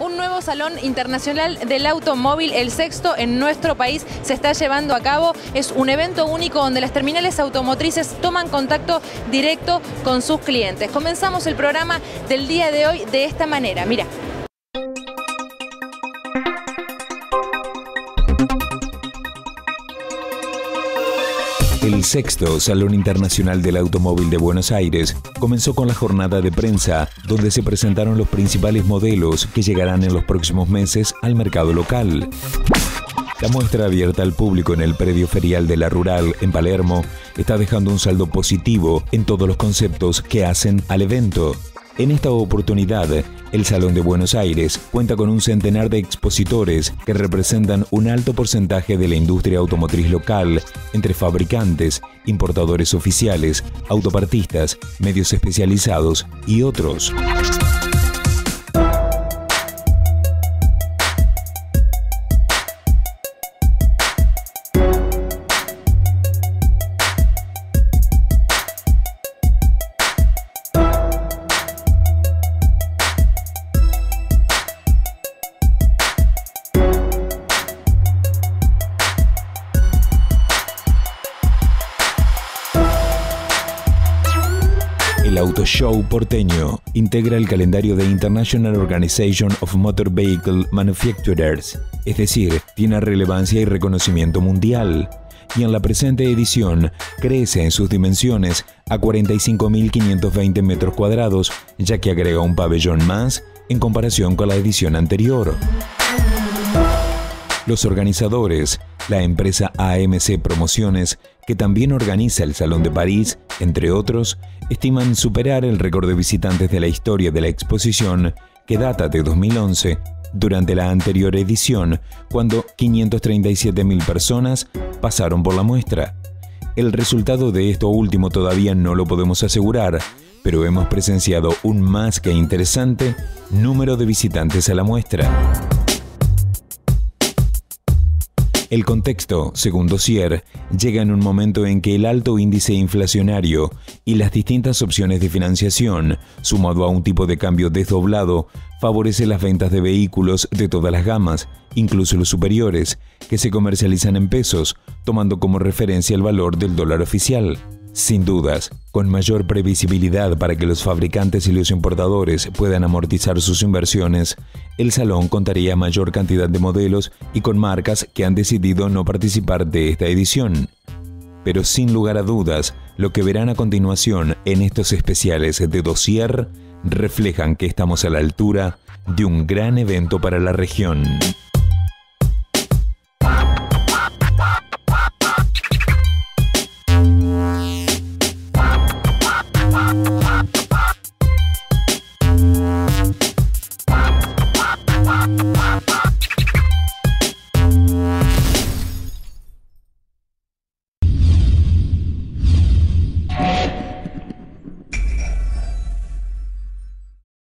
Un nuevo Salón Internacional del Automóvil, el sexto en nuestro país, se está llevando a cabo. Es un evento único donde las terminales automotrices toman contacto directo con sus clientes. Comenzamos el programa del día de hoy de esta manera. Mira. El sexto Salón Internacional del Automóvil de Buenos Aires comenzó con la jornada de prensa, donde se presentaron los principales modelos que llegarán en los próximos meses al mercado local. La muestra abierta al público en el predio ferial de la Rural en Palermo está dejando un saldo positivo en todos los conceptos que hacen al evento. En esta oportunidad, el Salón de Buenos Aires cuenta con un centenar de expositores que representan un alto porcentaje de la industria automotriz local, entre fabricantes, importadores oficiales, autopartistas, medios especializados y otros. El Auto Show porteño integra el calendario de International Organization of Motor Vehicle Manufacturers, es decir, tiene relevancia y reconocimiento mundial. Y en la presente edición crece en sus dimensiones a 45.520 metros cuadrados, ya que agrega un pabellón más en comparación con la edición anterior. Los organizadores, la empresa AMC Promociones, que también organiza el Salón de París, entre otros, estiman superar el récord de visitantes de la historia de la exposición, que data de 2011, durante la anterior edición, cuando 537.000 personas pasaron por la muestra. El resultado de esto último todavía no lo podemos asegurar, pero hemos presenciado un más que interesante número de visitantes a la muestra. El contexto, según Dossier, llega en un momento en que el alto índice inflacionario y las distintas opciones de financiación, sumado a un tipo de cambio desdoblado, favorece las ventas de vehículos de todas las gamas, incluso los superiores, que se comercializan en pesos, tomando como referencia el valor del dólar oficial. Sin dudas, con mayor previsibilidad para que los fabricantes y los importadores puedan amortizar sus inversiones, el salón contaría mayor cantidad de modelos y con marcas que han decidido no participar de esta edición. Pero sin lugar a dudas, lo que verán a continuación en estos especiales de dossier reflejan que estamos a la altura de un gran evento para la región. Bye.